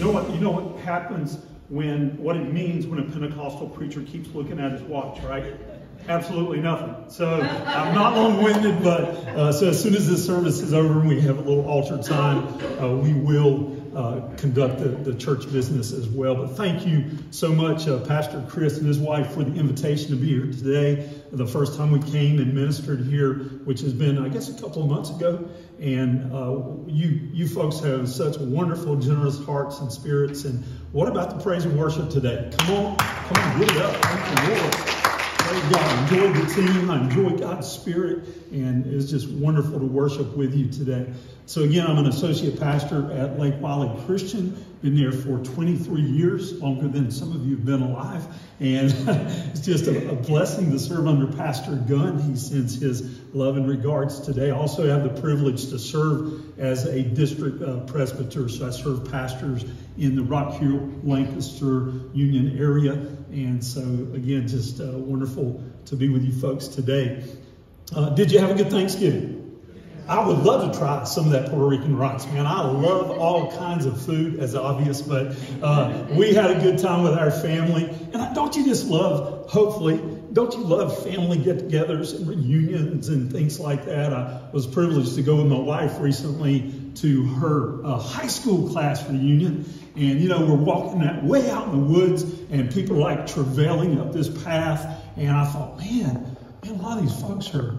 You know what? You know what happens when what it means when a Pentecostal preacher keeps looking at his watch, right? Absolutely nothing. So I'm not long-winded, but uh, so as soon as this service is over and we have a little altar time, uh, we will uh, conduct the, the, church business as well. But thank you so much, uh, Pastor Chris and his wife, for the invitation to be here today. The first time we came and ministered here, which has been, I guess, a couple of months ago. And uh, you, you folks have such wonderful, generous hearts and spirits. And what about the praise and worship today? Come on, come on, give it up. Thank you, Lord. God. I enjoyed the team. I enjoy God's Spirit, and it's just wonderful to worship with you today. So again, I'm an associate pastor at Lake Wylie Christian. Been there for 23 years, longer than some of you have been alive. And it's just a, a, blessing to serve under Pastor Gunn. He sends his love and regards today. I also have the privilege to serve as a district uh, presbyter. So I serve pastors in the Rock Hill, Lancaster, Union area. And so again, just uh, wonderful to be with you folks today. Uh, did you have a good Thanksgiving? I would love to try some of that Puerto Rican rice, man. I love all kinds of food, as obvious, but uh, we had a good time with our family. And don't you just love, hopefully, don't you love family get-togethers and reunions and things like that? I was privileged to go with my wife recently to her uh, high school class reunion. And, you know, we're walking that way out in the woods and people are like travailing up this path. And I thought, man, man a lot of these folks are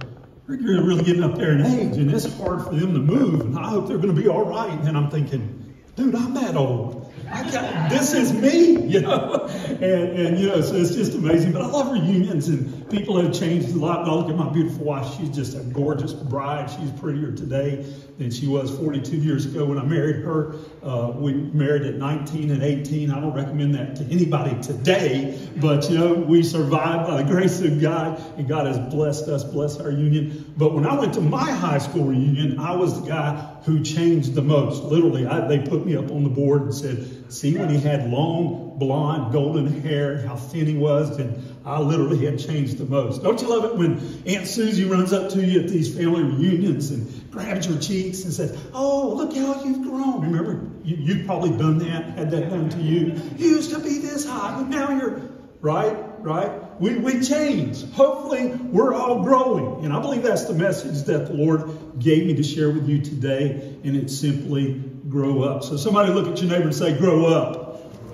you're really getting up there in age and it's hard for them to move and I hope they're going to be all right. And I'm thinking, dude, I'm that old. Got, this is me, you know? And, and, you know, so it's just amazing. But I love reunions and people have changed a lot. I look at my beautiful wife. She's just a gorgeous bride. She's prettier today than she was 42 years ago when I married her. Uh, we married at 19 and 18. I don't recommend that to anybody today, but you know, we survived by the grace of God and God has blessed us, blessed our union. But when I went to my high school reunion, I was the guy who changed the most. Literally, I, they put me up on the board and said, see when he had long, blonde, golden hair, how thin he was, and I literally had changed the most. Don't you love it when Aunt Susie runs up to you at these family reunions and grabs your cheeks and says, oh, look how you've grown. Remember, you, you've probably done that, had that done to you. You used to be this high, but now you're, right, right? We, we change. Hopefully, we're all growing. And I believe that's the message that the Lord gave me to share with you today. And it's simply grow up. So somebody look at your neighbor and say, grow up.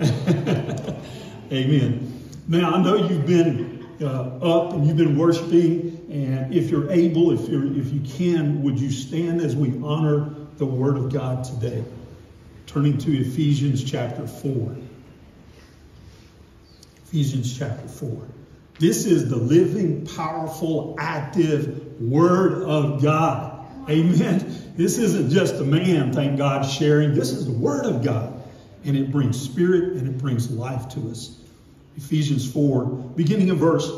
Amen. Now, I know you've been uh, up and you've been worshiping, and if you're able, if, you're, if you can, would you stand as we honor the Word of God today? Turning to Ephesians chapter 4. Ephesians chapter 4. This is the living, powerful, active Word of God. Amen. This isn't just a man, thank God, sharing. This is the Word of God. And it brings spirit and it brings life to us. Ephesians 4, beginning of verse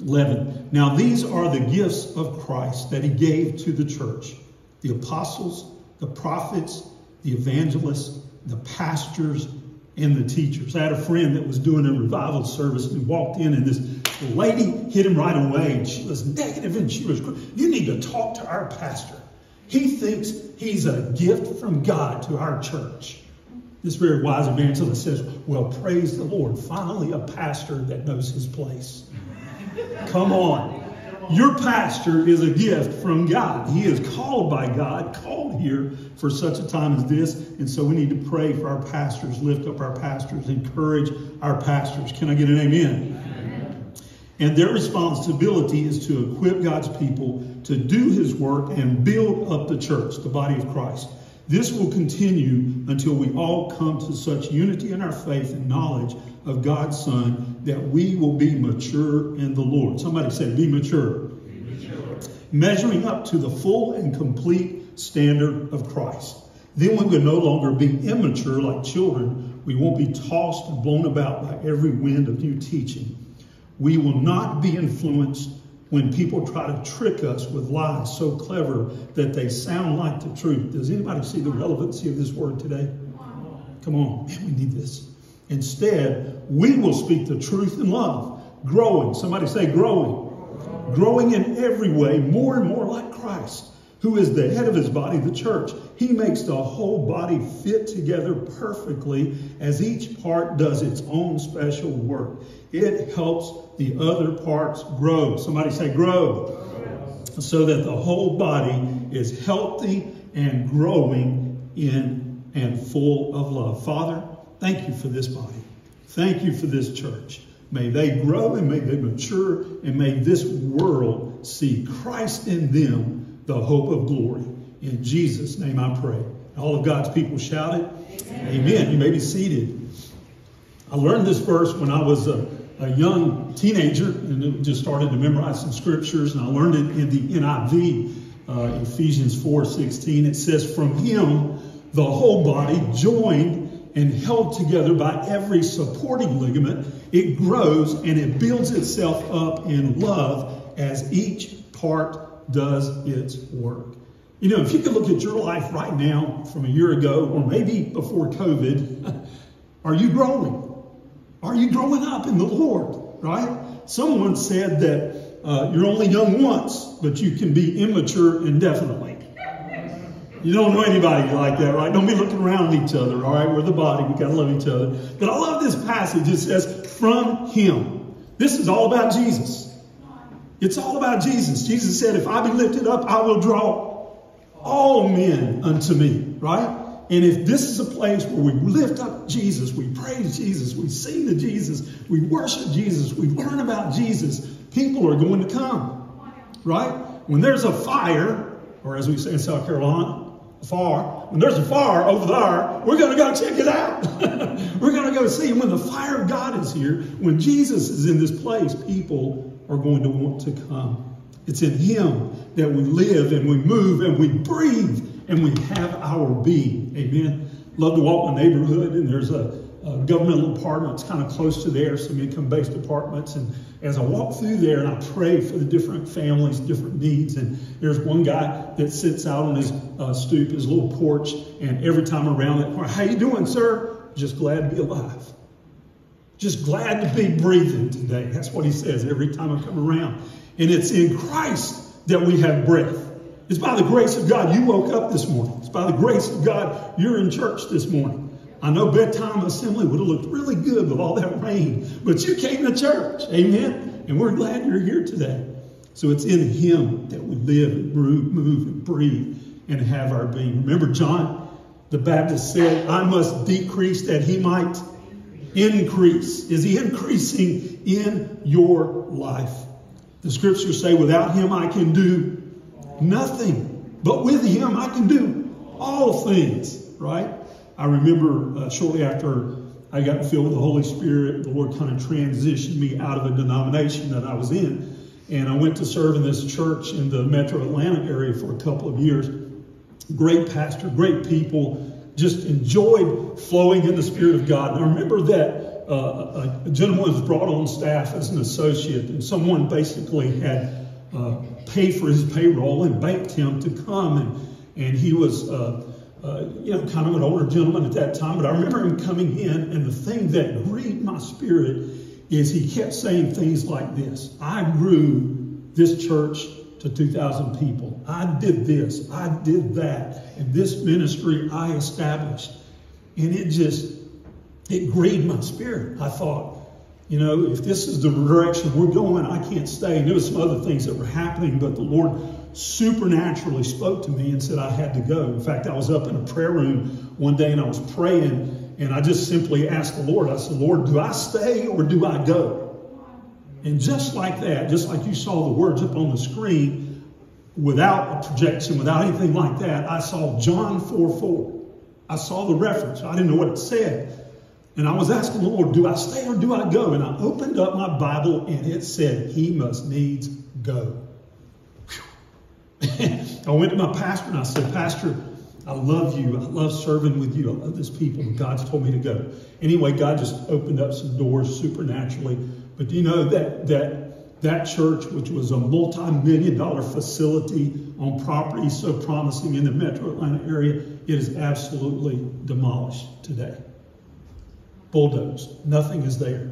11. Now these are the gifts of Christ that he gave to the church. The apostles, the prophets, the evangelists, the pastors, and the teachers. I had a friend that was doing a revival service and walked in and this lady hit him right away and she was negative and she was, you need to talk to our pastor. He thinks he's a gift from God to our church. This very wise evangelist says, Well, praise the Lord. Finally, a pastor that knows his place. Come on. Your pastor is a gift from God. He is called by God, called here for such a time as this. And so we need to pray for our pastors, lift up our pastors, encourage our pastors. Can I get an amen? And their responsibility is to equip God's people to do his work and build up the church, the body of Christ. This will continue until we all come to such unity in our faith and knowledge of God's Son that we will be mature in the Lord. Somebody said, be mature. Be mature. Measuring up to the full and complete standard of Christ. Then we will no longer be immature like children. We won't be tossed and blown about by every wind of new teaching. We will not be influenced when people try to trick us with lies so clever that they sound like the truth. Does anybody see the relevancy of this word today? Come on, man, we need this. Instead, we will speak the truth in love, growing. Somebody say growing. Growing in every way, more and more like Christ who is the head of his body, the church. He makes the whole body fit together perfectly as each part does its own special work. It helps the other parts grow. Somebody say, grow. So that the whole body is healthy and growing in and full of love. Father, thank you for this body. Thank you for this church. May they grow and may they mature and may this world see Christ in them, the hope of glory. In Jesus' name I pray. All of God's people shouted, Amen. Amen. You may be seated. I learned this verse when I was a, a young teenager and just started to memorize some scriptures, and I learned it in the NIV, uh, Ephesians 4 16. It says, From him the whole body joined and held together by every supporting ligament, it grows and it builds itself up in love as each part does its work. You know, if you could look at your life right now from a year ago or maybe before COVID, are you growing? Are you growing up in the Lord? Right? Someone said that uh, you're only young once, but you can be immature indefinitely. You don't know anybody like that, right? Don't be looking around at each other, all right? We're the body. We got to love each other. But I love this passage. It says, from him. This is all about Jesus. It's all about Jesus. Jesus said, if I be lifted up, I will draw all men unto me, right? And if this is a place where we lift up Jesus, we praise Jesus, we sing to Jesus, we worship Jesus, we learn about Jesus, people are going to come, right? When there's a fire, or as we say in South Carolina, far. When there's a fire over there, we're going to go check it out. we're going to go see. And when the fire of God is here, when Jesus is in this place, people are going to want to come. It's in Him that we live and we move and we breathe and we have our being. Amen. Love to walk my neighborhood and there's a uh, governmental apartments kind of close to there, some income-based apartments. And as I walk through there and I pray for the different families, different needs, and there's one guy that sits out on his uh, stoop, his little porch, and every time around that, how you doing, sir? Just glad to be alive. Just glad to be breathing today. That's what he says every time I come around. And it's in Christ that we have breath. It's by the grace of God you woke up this morning. It's by the grace of God you're in church this morning. I know bedtime assembly would have looked really good with all that rain, but you came to church. Amen. And we're glad you're here today. So it's in Him that we live and move and breathe and have our being. Remember, John the Baptist said, I must decrease that He might increase. Is He increasing in your life? The scriptures say, without Him I can do nothing, but with Him I can do all things, right? I remember uh, shortly after I got filled with the Holy Spirit, the Lord kind of transitioned me out of a denomination that I was in. And I went to serve in this church in the metro Atlanta area for a couple of years. Great pastor, great people, just enjoyed flowing in the Spirit of God. And I remember that uh, a, gentleman was brought on staff as an associate, and someone basically had uh, paid for his payroll and banked him to come. And, and he was uh, uh, you know, kind of an older gentleman at that time, but I remember him coming in, and the thing that grieved my spirit is he kept saying things like this I grew this church to 2,000 people. I did this, I did that, and this ministry I established. And it just, it grieved my spirit. I thought, you know, if this is the direction we're going, I can't stay. And there was some other things that were happening, but the Lord supernaturally spoke to me and said I had to go. In fact, I was up in a prayer room one day and I was praying and I just simply asked the Lord, I said, Lord, do I stay or do I go? And just like that, just like you saw the words up on the screen, without a projection, without anything like that, I saw John 4 4. I saw the reference. I didn't know what it said. And I was asking the Lord, do I stay or do I go? And I opened up my Bible and it said, He must needs go. I went to my pastor and I said, Pastor, I love you. I love serving with you. I love this people. And God's told me to go. Anyway, God just opened up some doors supernaturally. But do you know that that that church, which was a multi-million dollar facility on property so promising in the metro Atlanta area, it is absolutely demolished today. Bulldozed. Nothing is there.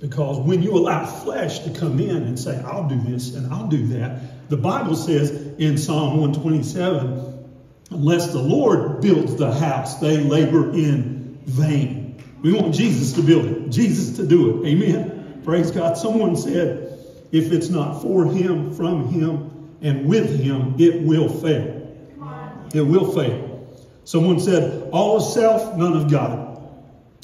Because when you allow flesh to come in and say, I'll do this and I'll do that, The Bible says in Psalm 127, unless the Lord builds the house, they labor in vain. We want Jesus to build it, Jesus to do it. Amen. Praise God. Someone said, if it's not for him, from him, and with him, it will fail. It will fail. Someone said, all of self, none of God.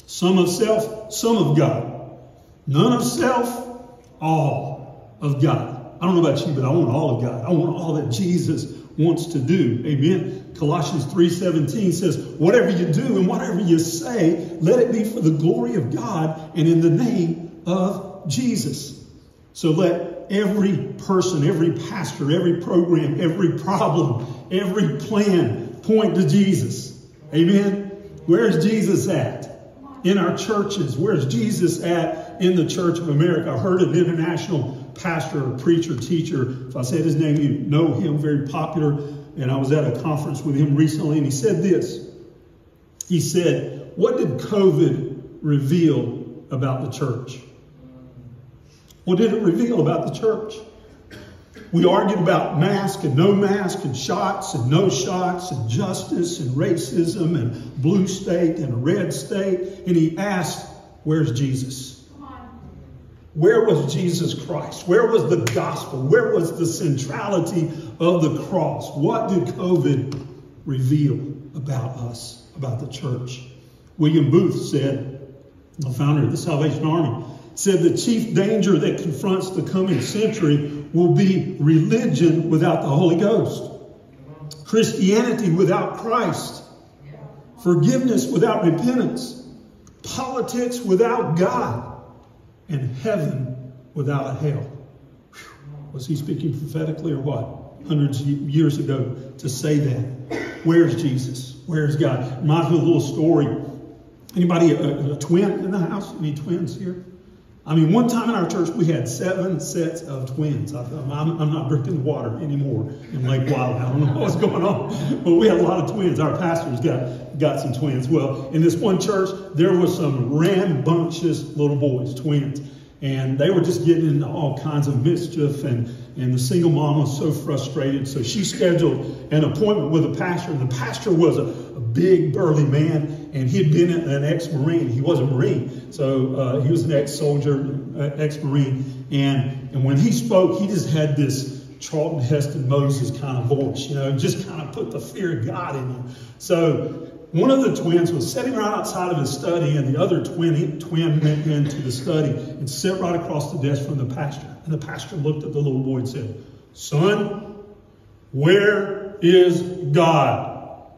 Some of self, some of God. None of self, all of God. I don't know about you, but I want all of God. I want all that Jesus wants to do. Amen. Colossians 3:17 says, "Whatever you do and whatever you say, let it be for the glory of God and in the name of Jesus." So let every person, every pastor, every program, every problem, every plan point to Jesus. Amen. Where's Jesus at? In our churches. Where's Jesus at in the Church of America? I heard an international pastor, preacher, teacher. If I said his name, you know him, very popular. And I was at a conference with him recently, and he said this. He said, What did COVID reveal about the church? What did it reveal about the church? We argued about mask and no mask and shots and no shots and justice and racism and blue state and red state. And he asked, Where's Jesus? Where was Jesus Christ? Where was the gospel? Where was the centrality of the cross? What did COVID reveal about us, about the church? William Booth said, the founder of the Salvation Army, said the chief danger that confronts the coming century will be religion without the Holy Ghost, Christianity without Christ, forgiveness without repentance, politics without God and heaven without a hell. Was he speaking prophetically or what? Hundreds of years ago to say that. Where's Jesus? Where's God? Reminds me of a little story. Anybody a, a twin in the house? Any twins here? I mean, one time in our church, we had seven sets of twins. I I'm not drinking water anymore in Lake Wylie. I don't know what's going on. But we had a lot of twins. Our pastors got, got some twins. Well, in this one church, there was some rambunctious little boys, twins. And they were just getting into all kinds of mischief. And, and the single mom was so frustrated. So she scheduled an appointment with a pastor. And the pastor was a, a big, burly man. And he'd been an ex-Marine. He was a Marine. So uh, he was an ex-soldier, uh, ex-Marine. And, and when he spoke, he just had this Charlton Heston Moses kind of voice, you know, just kind of put the fear of God in you. So one of the twins was sitting right outside of his study, and the other twin, twin went into the study and sat right across the desk from the pastor. And the pastor looked at the little boy and said, Son, where is God?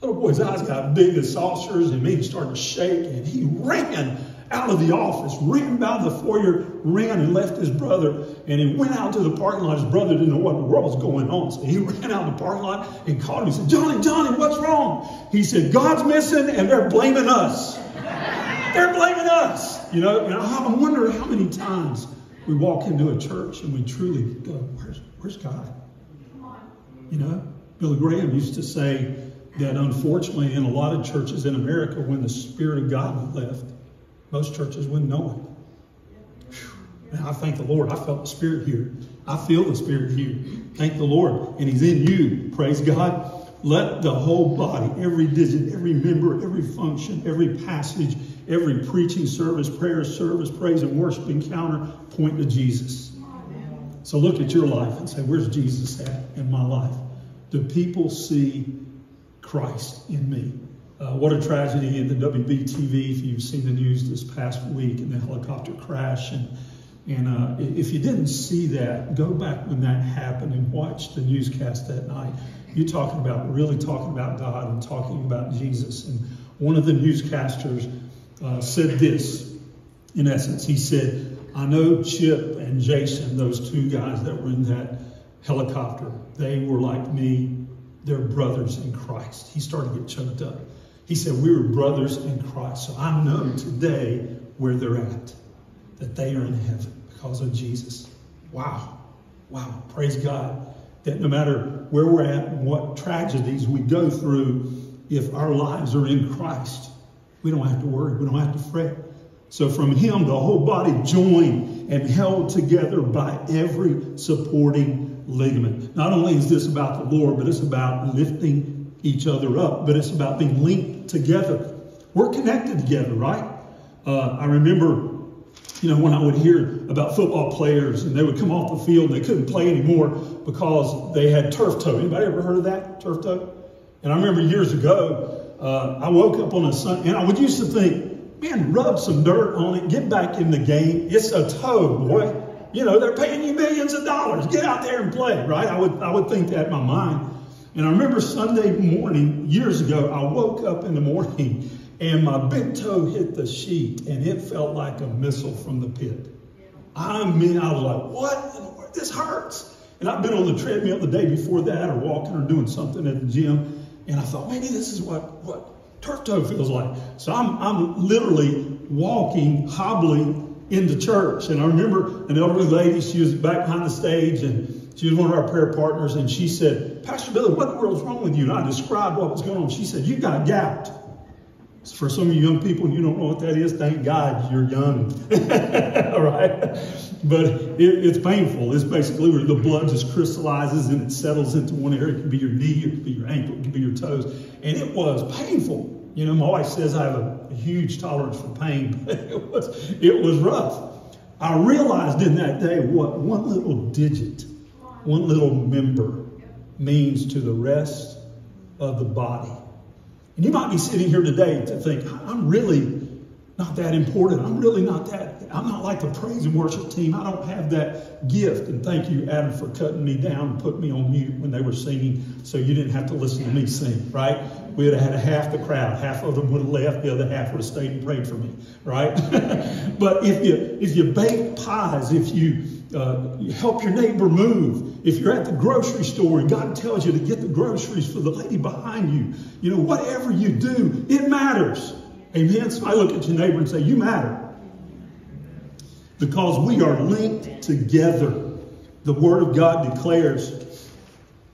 The little boy's eyes got big as saucers, and he started to shake, and he ran out of the office, ran of the foyer, ran and left his brother, and he went out to the parking lot. His brother didn't know what in the world was going on. So he ran out the parking lot and called him. He said, Johnny, Johnny, what's wrong? He said, God's missing and they're blaming us. They're blaming us. You know, and I wonder how many times we walk into a church and we truly go, where's, where's God? You know, Billy Graham used to say that unfortunately in a lot of churches in America, when the Spirit of God left, most churches wouldn't know it. I thank the Lord. I felt the Spirit here. I feel the Spirit here. Thank the Lord. And He's in you. Praise God. Let the whole body, every digit, every member, every function, every passage, every preaching service, prayer service, praise and worship encounter point to Jesus. So look at your life and say, where's Jesus at in my life? Do people see Christ in me? Uh, what a tragedy in the WBTV, if you've seen the news this past week and the helicopter crash. And, and uh, if you didn't see that, go back when that happened and watch the newscast that night. You're talking about, really talking about God and talking about Jesus. And one of the newscasters uh, said this, in essence. He said, I know Chip and Jason, those two guys that were in that helicopter, they were like me. They're brothers in Christ. He started to get choked up. He said, We were brothers in Christ. So I know today where they're at, that they are in heaven because of Jesus. Wow. Wow. Praise God. That no matter where we're at and what tragedies we go through, if our lives are in Christ, we don't have to worry. We don't have to fret. So from him, the whole body joined and held together by every supporting ligament. Not only is this about the Lord, but it's about lifting each other up, but it's about being linked together. We're connected together, right? Uh, I remember, you know, when I would hear about football players and they would come off the field and they couldn't play anymore because they had turf toe. Anybody ever heard of that, turf toe? And I remember years ago, uh, I woke up on a Sunday and I would used to think, man, rub some dirt on it, get back in the game. It's a toe, boy. You know, they're paying you millions of dollars. Get out there and play, right? I would, I would think that in my mind. And I remember Sunday morning, years ago, I woke up in the morning and my big toe hit the sheet and it felt like a missile from the pit. I mean, I was like, what? This hurts. And I've been on the treadmill the day before that or walking or doing something at the gym. And I thought, maybe this is what, what turf toe feels like. So I'm, I'm literally walking, hobbling into church. And I remember an elderly lady, she was back behind the stage and she was one of our prayer partners. And she said, Pastor Billy, what the world's wrong with you? And I described what was going on. She said, you got gout. For some of you young people, you don't know what that is. Thank God you're young. All right. But it, it's painful. It's basically where the blood just crystallizes and it settles into one area. It can be your knee, it can be your ankle, it can be your toes. And it was painful. You know, my wife says I have a, a huge tolerance for pain, but it was, it was rough. I realized in that day what one little digit, one little member means to the rest of the body. And you might be sitting here today to think, I'm really not that important. I'm really not that, I'm not like the praise and worship team. I don't have that gift. And thank you, Adam, for cutting me down and putting me on mute when they were singing so you didn't have to listen to me sing, right? We would have had half the crowd. Half of them would have left. The other half would have stayed and prayed for me, right? but if you, if you bake pies, if you, uh, help your neighbor move. If you're at the grocery store and God tells you to get the groceries for the lady behind you, you know, whatever you do, it matters. Amen. So I look at your neighbor and say, You matter. Because we are linked together. The Word of God declares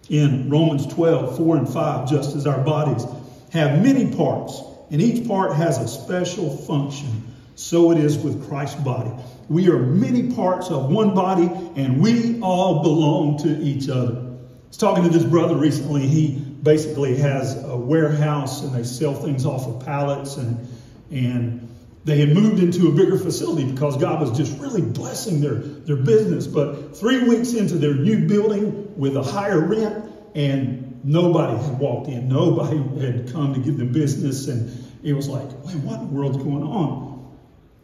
in Romans 12, 4 and 5, just as our bodies have many parts, and each part has a special function, so it is with Christ's body. We are many parts of one body, and we all belong to each other. I was talking to this brother recently. He basically has a warehouse, and they sell things off of pallets, and and they had moved into a bigger facility because God was just really blessing their, their business. But three weeks into their new building with a higher rent, and nobody had walked in. Nobody had come to give them business. And it was like, wait, what in the world's going on?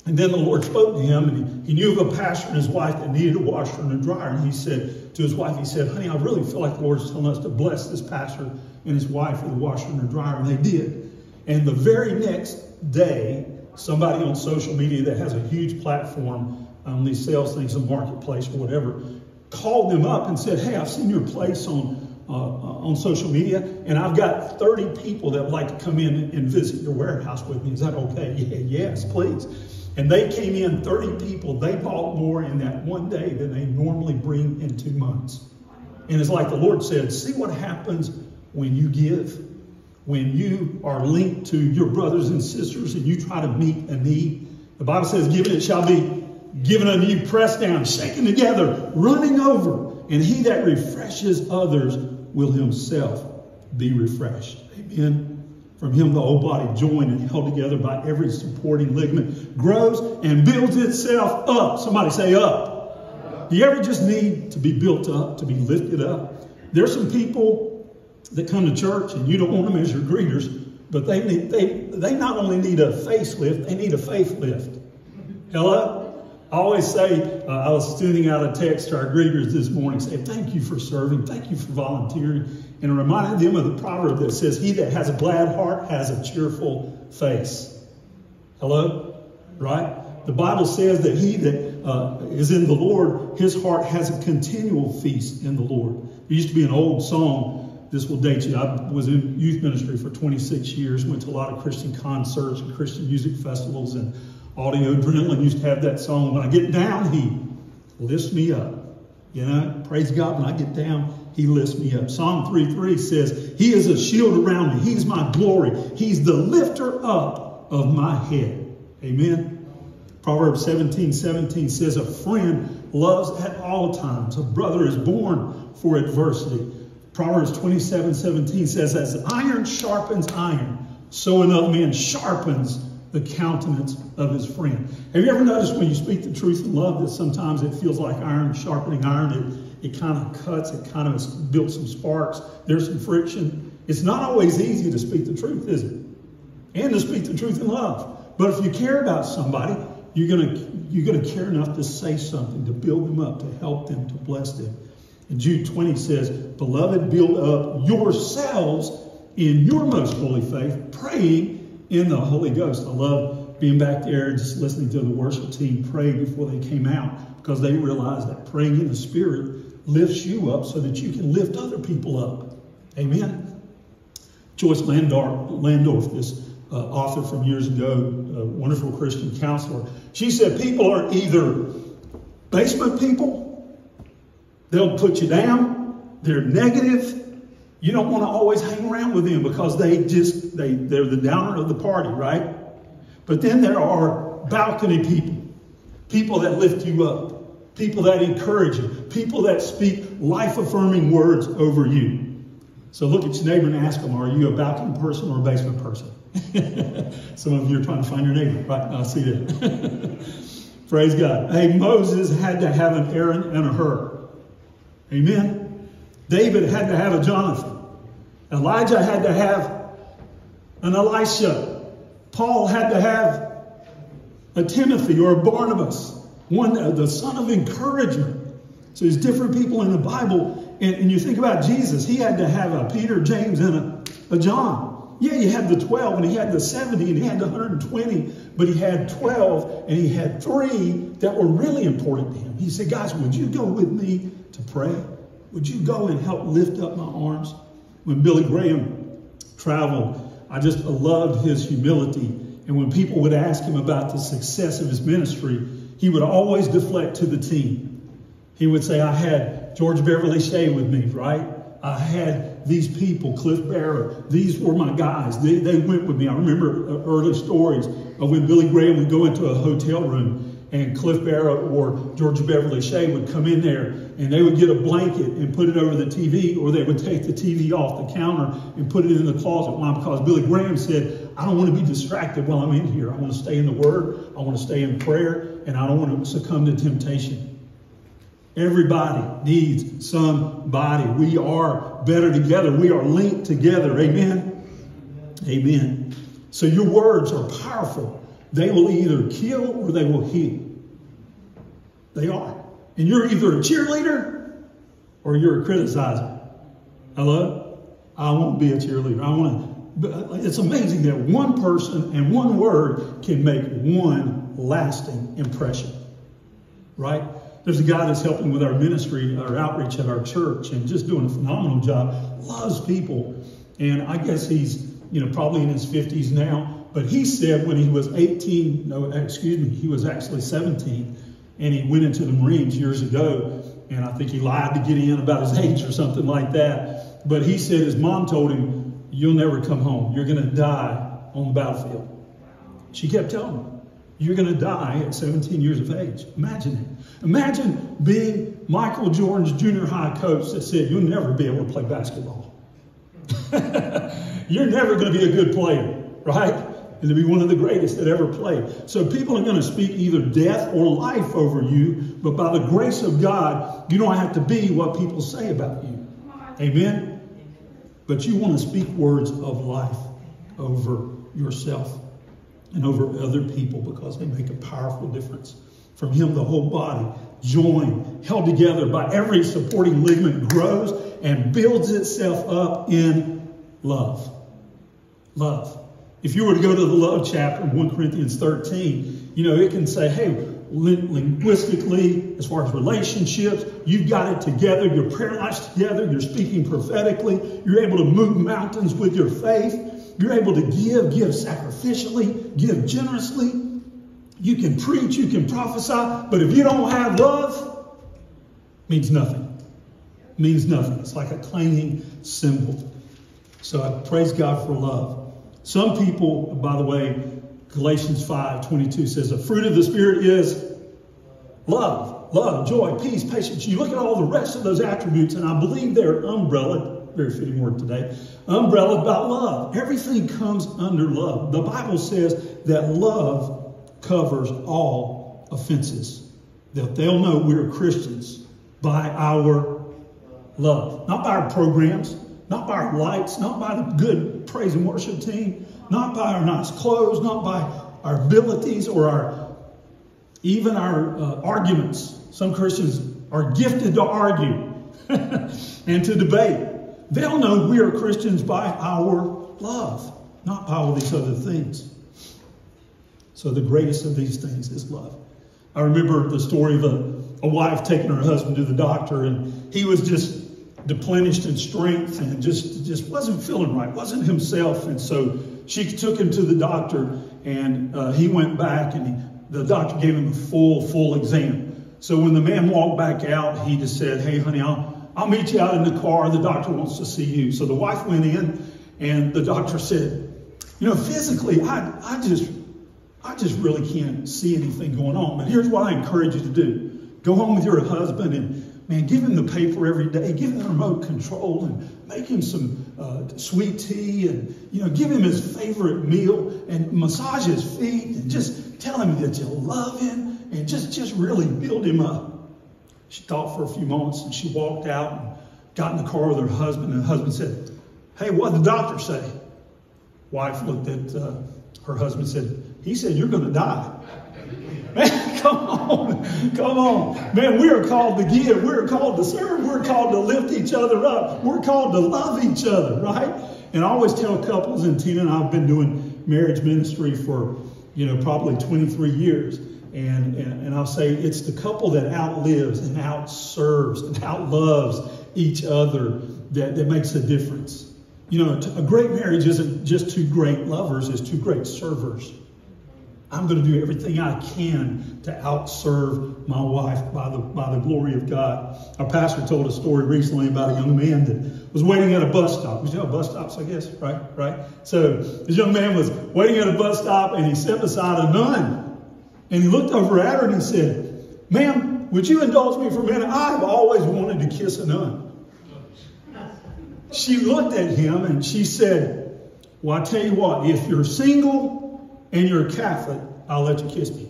And then the Lord spoke to him, and he, knew of a pastor and his wife that needed a washer and a dryer. And he said to his wife, he said, honey, I really feel like the Lord is telling us to bless this pastor and his wife with a washer and a dryer. And they did. And the very next day, somebody on social media that has a huge platform on these sales things, a marketplace or whatever, called them up and said, hey, I've seen your place on uh, on social media, and I've got 30 people that would like to come in and visit your warehouse with me. Is that okay? Yeah, yes, please. And they came in, 30 people. They bought more in that one day than they normally bring in two months. And it's like the Lord said, see what happens when you give? When you are linked to your brothers and sisters and you try to meet a need. The Bible says, given it shall be given unto you, pressed down, shaken together, running over. And he that refreshes others will himself be refreshed. Amen. From him, the whole body, joined and held together by every supporting ligament, grows and builds itself up. Somebody say up. Do you ever just need to be built up, to be lifted up? There's some people that come to church and you don't want them as your greeters, but they need, they, they not only need a facelift, they need a faith lift. Hello? I always say, uh, I was sending out a text to our greeters this morning saying, thank you for serving, thank you for volunteering, and reminded them of the proverb that says, he that has a glad heart has a cheerful face. Hello? Right? The Bible says that he that uh, is in the Lord, his heart has a continual feast in the Lord. There used to be an old song, this will date you. I was in youth ministry for 26 years, went to a lot of Christian concerts and Christian music festivals, and Audio Adrenaline used to have that song. When I get down, he lifts me up. You know, praise God. When I get down, he lifts me up. Psalm 3:3 says, He is a shield around me. He's my glory. He's the lifter up of my head. Amen. Proverbs 17, 17 says, A friend loves at all times. A brother is born for adversity. Proverbs 27, 17 says, As iron sharpens iron, so another man sharpens the countenance of his friend. Have you ever noticed when you speak the truth in love that sometimes it feels like iron sharpening iron? It, it kind of cuts, it kind of builds some sparks, there's some friction. It's not always easy to speak the truth, is it? And to speak the truth in love. But if you care about somebody, you're gonna you're gonna care enough to say something, to build them up, to help them, to bless them. And Jude 20 says, Beloved, build up yourselves in your most holy faith, praying in the Holy Ghost. I love being back there and just listening to the worship team pray before they came out because they realized that praying in the Spirit lifts you up so that you can lift other people up. Amen. Joyce Landorf, Landorf this uh, author from years ago, a wonderful Christian counselor, she said people are either basement people, they'll put you down, they're negative, you don't want to always hang around with them because they just, they, they're the downer of the party, right? But then there are balcony people, people that lift you up, people that encourage you, people that speak life affirming words over you. So look at your neighbor and ask them, are you a balcony person or a basement person? Some of you are trying to find your neighbor, right? I see that. Praise God. Hey, Moses had to have an Aaron and a Hur. Amen. David had to have a Jonathan. Elijah had to have an Elisha. Paul had to have a Timothy or a Barnabas, one uh, the son of encouragement. So there's different people in the Bible. And, and you think about Jesus, he had to have a Peter, James, and a, a John. Yeah, he had the 12 and he had the 70 and he had the 120, but he had 12 and he had three that were really important to him. He said, Guys, would you go with me to pray? Would you go and help lift up my arms? When Billy Graham traveled, I just loved his humility. And when people would ask him about the success of his ministry, he would always deflect to the team. He would say, I had George Beverly Shea with me, right? I had these people, Cliff Barrow. These were my guys. They, they went with me. I remember early stories of when Billy Graham would go into a hotel room and Cliff Barrow or George Beverly Shea would come in there and they would get a blanket and put it over the TV, or they would take the TV off the counter and put it in the closet. Why? Because Billy Graham said, I don't want to be distracted while I'm in here. I want to stay in the Word, I want to stay in prayer, and I don't want to succumb to temptation. Everybody needs somebody. We are better together. We are linked together. Amen. Amen. So your words are powerful. They will either kill or they will heal. They are. And you're either a cheerleader or you're a criticizer. Hello? I won't be a cheerleader. I want to. It's amazing that one person and one word can make one lasting impression. Right? There's a guy that's helping with our ministry, our outreach at our church, and just doing a phenomenal job. Loves people. And I guess he's, you know, probably in his 50s now but he said when he was 18, no, excuse me, he was actually 17, and he went into the Marines years ago, and I think he lied to get in about his age or something like that. But he said his mom told him, You'll never come home. You're going to die on the battlefield. She kept telling him, You're going to die at 17 years of age. Imagine it. Imagine being Michael Jordan's junior high coach that said, You'll never be able to play basketball. You're never going to be a good player, right? And to be one of the greatest that ever played. So people are going to speak either death or life over you, but by the grace of God, you don't have to be what people say about you. Amen? But you want to speak words of life over yourself and over other people because they make a powerful difference. From him, the whole body, joined, held together by every supporting ligament, grows and builds itself up in love. Love. If you were to go to the love chapter in 1 Corinthians 13, you know, it can say, hey, linguistically, as far as relationships, you've got it together, your prayer life's together, you're speaking prophetically, you're able to move mountains with your faith, you're able to give, give sacrificially, give generously. You can preach, you can prophesy, but if you don't have love, means nothing. Means nothing. It's like a clanging cymbal. So I praise God for love. Some people, by the way, Galatians 5 22 says, The fruit of the Spirit is love, love, joy, peace, patience. You look at all the rest of those attributes, and I believe they're umbrella, very fitting word today, umbrella about love. Everything comes under love. The Bible says that love covers all offenses. That they'll know we're Christians by our love, not by our programs, not by our lights, not by the good praise and worship team, not by our nice clothes, not by our abilities or our even our uh, arguments. Some Christians are gifted to argue and to debate. They'll know we are Christians by our love, not by all these other things. So the greatest of these things is love. I remember the story of a, a wife taking her husband to the doctor, and he was just deplenished in strength and just just wasn't feeling right, wasn't himself, and so she took him to the doctor, and uh, he went back, and he, the doctor gave him a full full exam. So when the man walked back out, he just said, "Hey, honey, I'll I'll meet you out in the car. The doctor wants to see you." So the wife went in, and the doctor said, "You know, physically, I I just I just really can't see anything going on. But here's what I encourage you to do: go home with your husband and." Man, give him the paper every day. Give him the remote control and make him some uh, sweet tea and, you know, give him his favorite meal and massage his feet and just tell him that you love him and just, just really build him up. She thought for a few moments and she walked out and got in the car with her husband. And the husband said, Hey, what did the doctor say? Wife looked at uh, her husband and said, He said, You're going to die. Man, come on. Come on. Man, we are called to give. We're called to serve. We're called to lift each other up. We're called to love each other, right? And I always tell couples, and Tina and I have been doing marriage ministry for, you know, probably 23 years. And, and, and I'll say it's the couple that outlives and outserves and outloves each other that, that makes a difference. You know, a great marriage isn't just two great lovers, it's two great servers. I'm going to do everything I can to outserve my wife by the, by the glory of God. Our pastor told a story recently about a young man that was waiting at a bus stop. You know bus stops, I guess, right? Right? So this young man was waiting at a bus stop and he sat beside a nun. And he looked over at her and he said, Ma'am, would you indulge me for a minute? I've always wanted to kiss a nun. She looked at him and she said, Well, I tell you what, if you're single and you're a Catholic, I'll let you kiss me.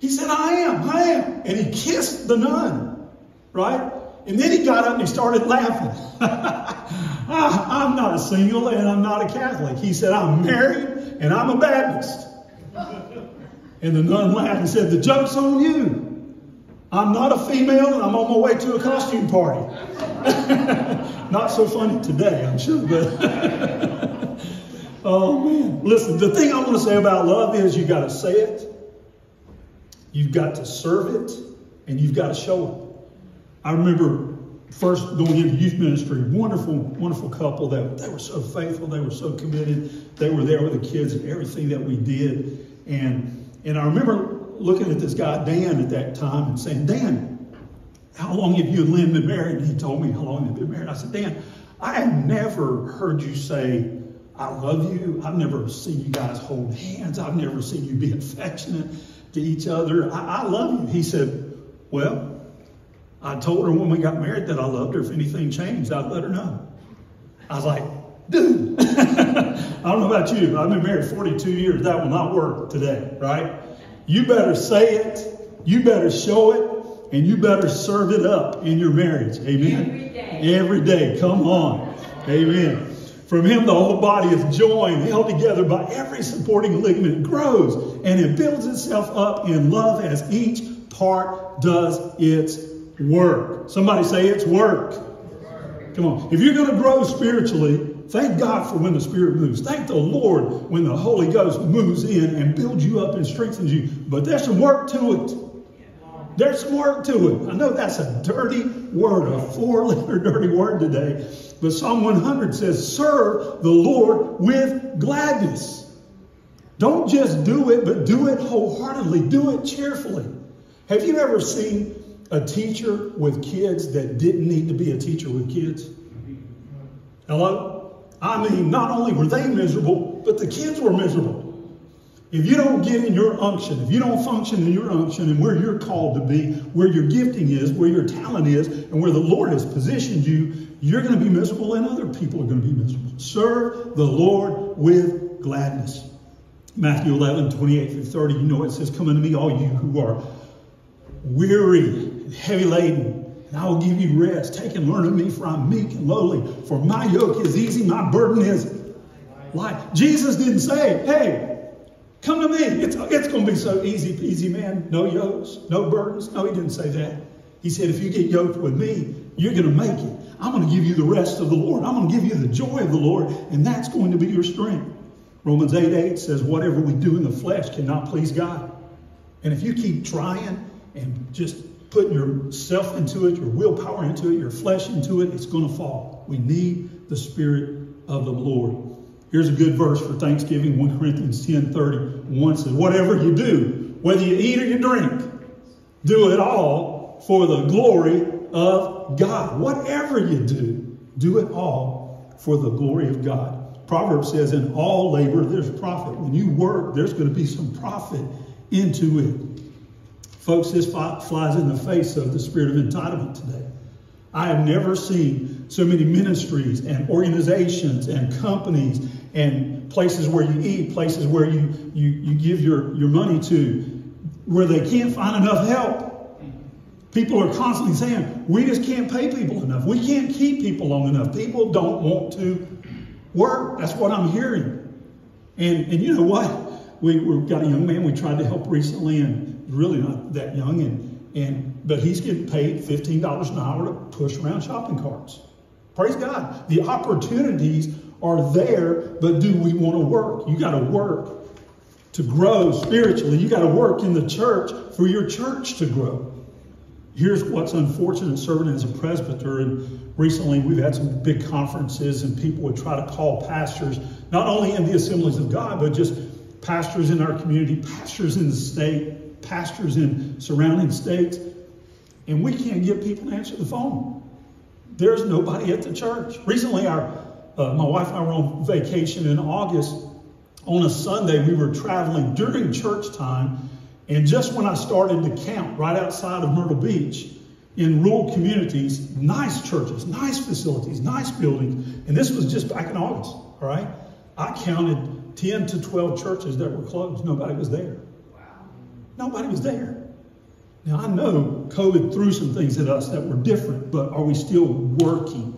He said, I am, I am. And he kissed the nun, right? And then he got up and he started laughing. Ah, I'm not a single and I'm not a Catholic. He said, I'm married and I'm a Baptist. And the nun laughed and said, The joke's on you. I'm not a female and I'm on my way to a costume party. not so funny today, I'm sure, but. Oh man. Listen, the thing I want to say about love is you got to say it, you've got to serve it, and you've got to show it. I remember first going into youth ministry, wonderful, wonderful couple that they were so faithful, they were so committed, they were there with the kids and everything that we did. And and I remember looking at this guy, Dan, at that time and saying, Dan, how long have you and Lynn been married? And he told me how long they've been married. I said, Dan, I have never heard you say I love you. I've never seen you guys hold hands. I've never seen you be affectionate to each other. I, I love you. He said, Well, I told her when we got married that I loved her. If anything changed, I'd let her know. I was like, Dude, I don't know about you. But I've been married 42 years. That will not work today, right? You better say it, you better show it, and you better serve it up in your marriage. Amen. Every day. Every day. Come on. Amen. From him, the whole body is joined, held together by every supporting ligament, grows, and it builds itself up in love as each part does its work. Somebody say it's work. Come on. If you're going to grow spiritually, thank God for when the Spirit moves. Thank the Lord when the Holy Ghost moves in and builds you up and strengthens you. But there's some work to it. There's some work to it. I know that's a dirty word, a four letter dirty word today. But Psalm 100 says, serve the Lord with gladness. Don't just do it, but do it wholeheartedly. Do it cheerfully. Have you ever seen a teacher with kids that didn't need to be a teacher with kids? Hello? I mean, not only were they miserable, but the kids were miserable. If you don't get in your unction, if you don't function in your unction and where you're called to be, where your gifting is, where your talent is, and where the Lord has positioned you, you're going to be miserable and other people are going to be miserable. Serve the Lord with gladness. Matthew 11, 28 through 30, you know it says, Come unto me, all you who are weary, and heavy laden, and I will give you rest. Take and learn of me, for I'm meek and lowly. For my yoke is easy, my burden is light. Jesus didn't say, hey, Come to me. It's, it's going to be so easy peasy, man. No yokes, no burdens. No, he didn't say that. He said, if you get yoked with me, you're going to make it. I'm going to give you the rest of the Lord. I'm going to give you the joy of the Lord, and that's going to be your strength. Romans 8 8 says, whatever we do in the flesh cannot please God. And if you keep trying and just putting yourself into it, your willpower into it, your flesh into it, it's going to fall. We need the Spirit of the Lord. Here's a good verse for Thanksgiving, 1 Corinthians 10 31 says, Whatever you do, whether you eat or you drink, do it all for the glory of God. Whatever you do, do it all for the glory of God. Proverbs says, In all labor, there's profit. When you work, there's going to be some profit into it. Folks, this flies in the face of the spirit of entitlement today. I have never seen so many ministries and organizations and companies and places where you eat, places where you, you, you give your, your money to, where they can't find enough help. People are constantly saying, we just can't pay people enough. We can't keep people long enough. People don't want to work. That's what I'm hearing. And, and you know what? We, we've got a young man we tried to help recently, and really not that young, and, and but he's getting paid $15 an hour to push around shopping carts. Praise God. The opportunities are there, but do we want to work? You got to work to grow spiritually. You got to work in the church for your church to grow. Here's what's unfortunate serving as a presbyter. And recently we've had some big conferences, and people would try to call pastors, not only in the assemblies of God, but just pastors in our community, pastors in the state, pastors in surrounding states. And we can't get people to answer the phone. There's nobody at the church. Recently, our uh, my wife and I were on vacation in August. On a Sunday, we were traveling during church time, and just when I started to count right outside of Myrtle Beach, in rural communities, nice churches, nice facilities, nice buildings, and this was just back in August, all right? I counted 10 to 12 churches that were closed. Nobody was there. Wow. Nobody was there. Now, I know COVID threw some things at us that were different, but are we still working?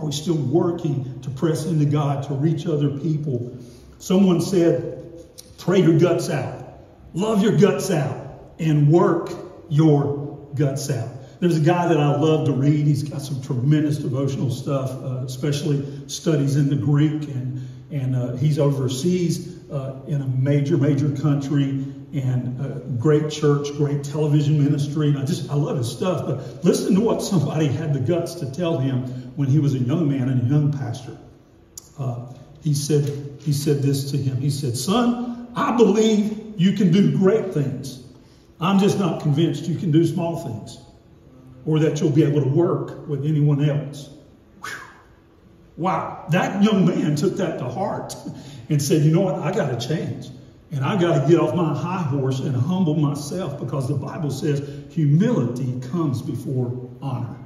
Are we still working to press into God, to reach other people? Someone said, pray your guts out, love your guts out, and work your guts out. There's a guy that I love to read. He's got some tremendous devotional stuff, uh, especially studies in the Greek, and and uh, he's overseas uh, in a major, major country, and great church, great television ministry. And I just I love his stuff. But listen to what somebody had the guts to tell him when he was a young man and a young pastor. Uh, he said, he said this to him. He said, son, I believe you can do great things. I'm just not convinced you can do small things or that you'll be able to work with anyone else. Wow. That young man took that to heart and said, you know what? I got to change. And I got to get off my high horse and humble myself because the Bible says humility comes before honor.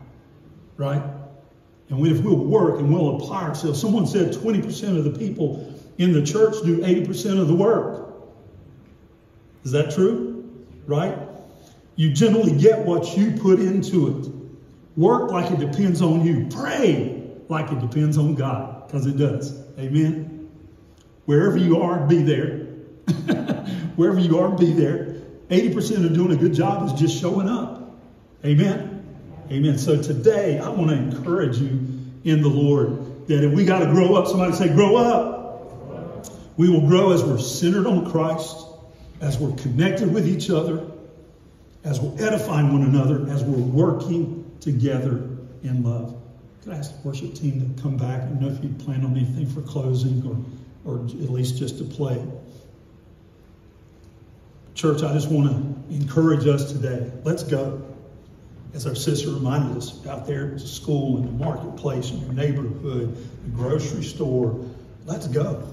Right? And if we'll work and we'll apply ourselves, someone said 20% of the people in the church do 80% of the work. Is that true? Right? You generally get what you put into it. Work like it depends on you. Pray like it depends on God, because it does. Amen? Wherever you are, be there. Wherever you are, be there. 80% of doing a good job is just showing up. Amen? Amen. So today, I want to encourage you in the Lord that if we got to grow up, somebody say, grow up. We will grow as we're centered on Christ, as we're connected with each other, as we're edifying one another, as we're working together in love. Could I ask the worship team to come back? I don't know if you plan on anything for closing or, or at least just to play. Church, I just want to encourage us today. Let's go as our sister reminded us, out there the school, in the marketplace, in your neighborhood, the grocery store. Let's go.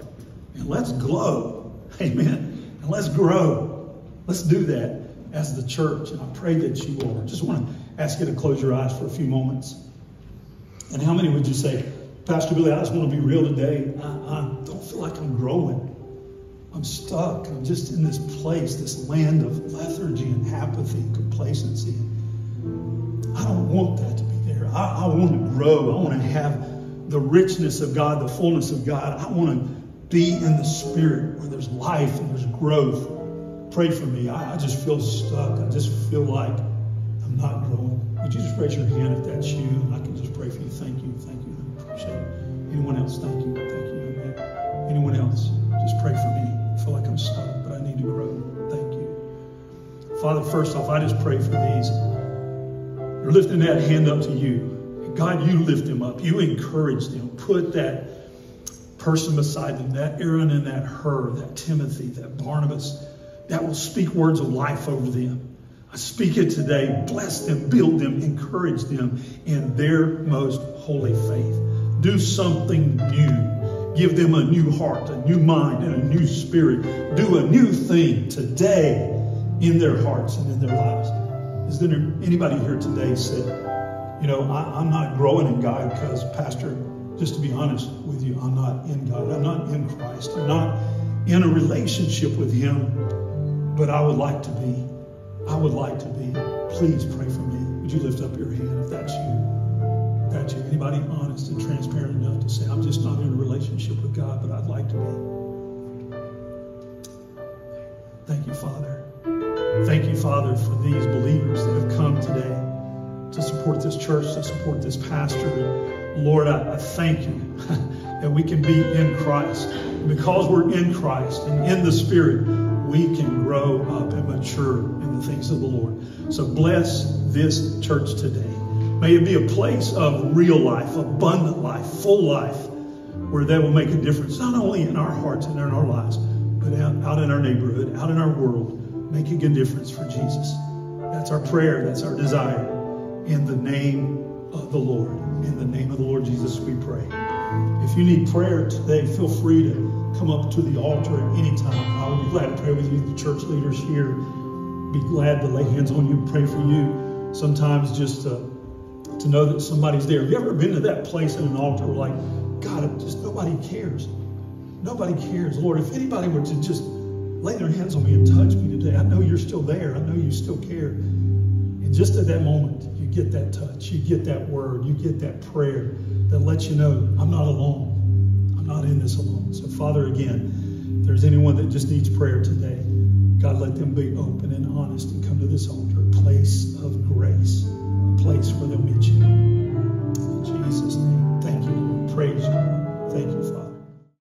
And let's glow. Amen. And let's grow. Let's do that as the church. And I pray that you. I just want to ask you to close your eyes for a few moments. And how many would you say, Pastor Billy, I just want to be real today. I, I don't feel like I'm growing. I'm stuck. I'm just in this place, this land of lethargy and apathy and complacency. I don't want that to be there. I, I want to grow. I want to have the richness of God, the fullness of God. I want to be in the spirit where there's life and there's growth. Pray for me. I, I just feel stuck. I just feel like I'm not growing. Would you just raise your hand if that's you? I can just pray for you. Thank you. Thank you. I appreciate it. Anyone else? Thank you. Thank you. Anyone else? Just pray for me. I feel like I'm stuck, but I need to grow. Thank you. Father, first off, I just pray for these. You're lifting that hand up to you. God, you lift them up. You encourage them. Put that person beside them, that Aaron and that Hur, that Timothy, that Barnabas, that will speak words of life over them. I speak it today. Bless them, build them, encourage them in their most holy faith. Do something new. Give them a new heart, a new mind, and a new spirit. Do a new thing today in their hearts and in their lives. Is there anybody here today said, you know, I, am not growing in God because, Pastor, just to be honest with you, I'm not in God. I'm not in Christ. I'm not in a relationship with Him, but I would like to be. I would like to be. Please pray for me. Would you lift up your hand if that's you? That's you. Anybody honest and transparent enough to say, I'm just not in a relationship with God, but I'd like to be. Thank you, Father. Thank you, Father, for these believers that have come today to support this church, to support this pastor. Lord, I, I thank you that we can be in Christ. because we're in Christ and in the Spirit, we can grow up and mature in the things of the Lord. So bless this church today. May it be a place of real life, abundant life, full life, where that will make a difference, not only in our hearts and in our lives, but out, out in our neighborhood, out in our world, making a difference for Jesus. That's our prayer. That's our desire. In the name of the Lord. In the name of the Lord Jesus, we pray. If you need prayer today, feel free to come up to the altar at any time. I will be glad to pray with you. The church leaders here be glad to lay hands on you and pray for you. Sometimes just to, to know that somebody's there. Have you ever been to that place at an altar where like, God, just nobody cares. Nobody cares. Lord, if anybody were to just lay their hands on me and touch me today, I know you're still there. I know you still care. And just at that moment, you get that touch. You get that word. You get that prayer that lets you know I'm not alone. I'm not in this alone. So, Father, again, there's anyone that just needs prayer today, God, let them be open and honest and come to this altar, place of grace, place where they'll meet you. In Jesus' name, thank you, Lord. Praise you. Thank you, Father.